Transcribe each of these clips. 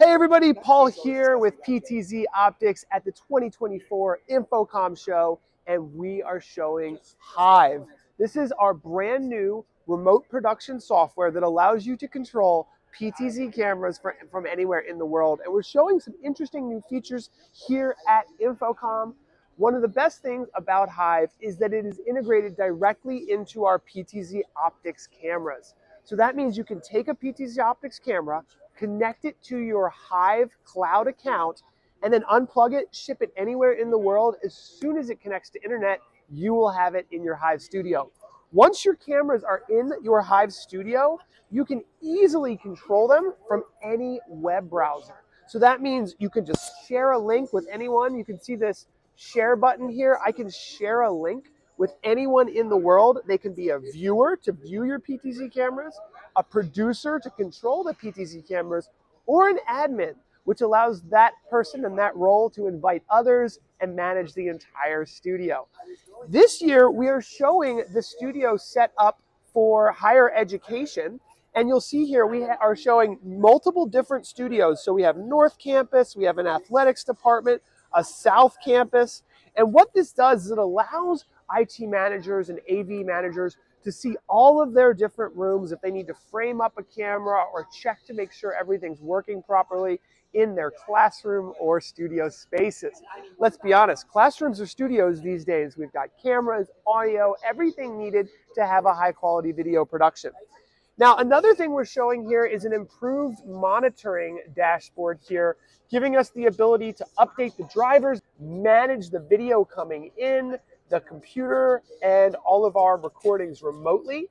Hey everybody, Paul here with PTZ Optics at the 2024 InfoComm show, and we are showing Hive. This is our brand new remote production software that allows you to control PTZ cameras from anywhere in the world. And we're showing some interesting new features here at InfoComm. One of the best things about Hive is that it is integrated directly into our PTZ Optics cameras. So that means you can take a PTZ Optics camera, connect it to your Hive cloud account, and then unplug it, ship it anywhere in the world. As soon as it connects to internet, you will have it in your Hive studio. Once your cameras are in your Hive studio, you can easily control them from any web browser. So that means you can just share a link with anyone. You can see this share button here. I can share a link with anyone in the world. They can be a viewer to view your PTZ cameras, a producer to control the PTZ cameras, or an admin, which allows that person in that role to invite others and manage the entire studio. This year, we are showing the studio set up for higher education. And you'll see here we are showing multiple different studios. So we have North Campus, we have an athletics department, a South Campus. And what this does is it allows IT managers and AV managers to see all of their different rooms if they need to frame up a camera or check to make sure everything's working properly in their classroom or studio spaces. Let's be honest, classrooms or studios these days, we've got cameras, audio, everything needed to have a high quality video production. Now, another thing we're showing here is an improved monitoring dashboard here, giving us the ability to update the drivers, manage the video coming in, the computer and all of our recordings remotely.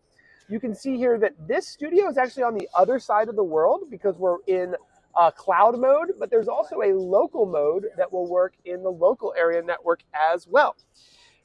You can see here that this studio is actually on the other side of the world because we're in uh, cloud mode, but there's also a local mode that will work in the local area network as well.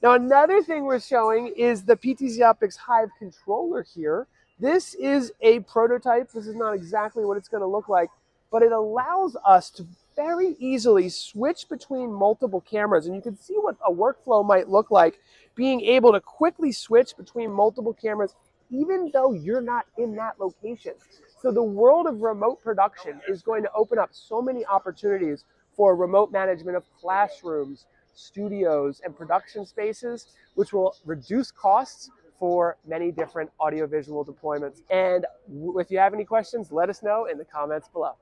Now, another thing we're showing is the PTZ Optics Hive controller here. This is a prototype. This is not exactly what it's going to look like, but it allows us to very easily switch between multiple cameras. And you can see what a workflow might look like being able to quickly switch between multiple cameras, even though you're not in that location. So the world of remote production is going to open up so many opportunities for remote management of classrooms, studios, and production spaces, which will reduce costs for many different audiovisual deployments. And if you have any questions, let us know in the comments below.